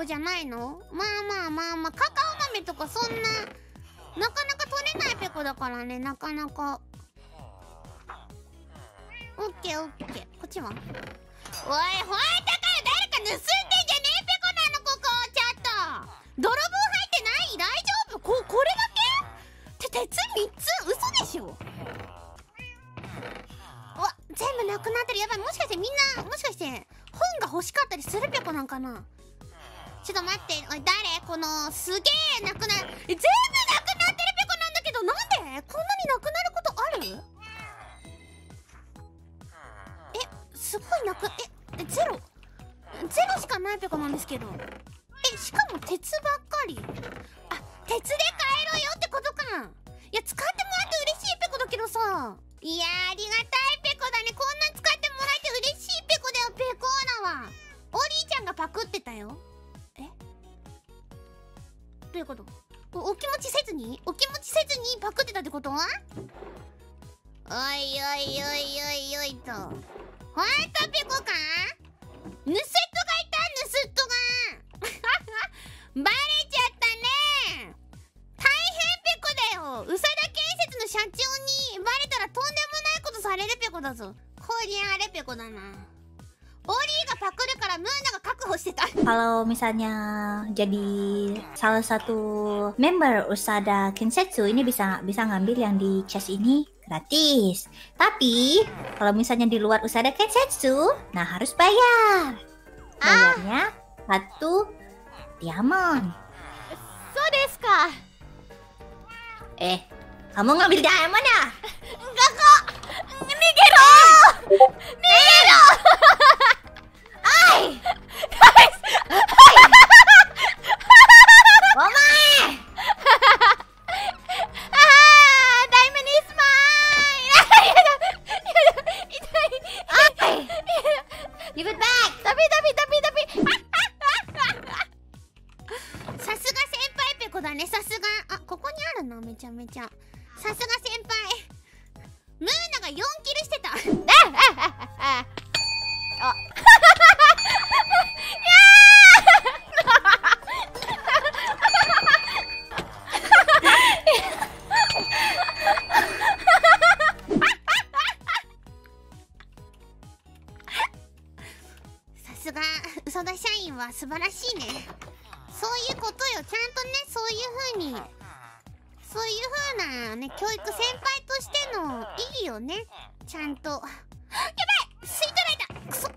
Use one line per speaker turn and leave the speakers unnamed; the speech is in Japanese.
コじゃないの？まあまあまあまあカカオ豆とかそんななかなか取れないペコだからねなかなか。オッケーオッケー。こっちは？おいホワイトから誰か盗んでんじゃねえペコなのここちょっと泥棒入ってない？大丈夫？ここれだけ？て鉄3つ？嘘でしょ？うわ全部なくなってる。やばい。もしかしてみんなもしかして本が欲しかったりするペコなんかな？ちょっと待って。おい誰？このすげえなくなる。え全部なくなってるペコなんだけどなんで？こんなになくなることある？えすごいなくええゼロ？ゼロしかないペコなんですけど。えしかも鉄ばっかり？あ鉄で買えろよってことか。いや使ってもらって嬉しいペコだけどさ。いやありがたいどういうこと？おお気持ちせずに？お気持ちせずにパクってたってこと？はおいおいおいおいおいと。ホワイトペコか？ヌスットがいたヌスットが。バレちゃったね。大変ペコだよ。宇佐田建設の社長にバレたらとんでもないことされるペコだぞ。こりゃあれペコだな。オリーがパクるからムーナが確保してた
Kalau misalnya jadi salah satu member Usada Kensetsu ini bisa bisa ngambil yang di chest ini gratis. Tapi kalau misalnya di luar Usada Kensetsu, nah harus bayar. Bayarnya satu diamond.
そうですか
Eh, kamu ngambil diamond ya?
Enggak kok Nigero Nigero
It back!
ダメダメダメダメ。さすが先輩ペコだね。さすが。あここにあるなめちゃめちゃ。さすが先輩。ムーナが4キルすが宇佐田社員は素晴らしいね。そういうことよ。ちゃんとねそういう風にそういう風なね教育先輩としてのいいよねちゃんと。やばい！吸い取られた！くそ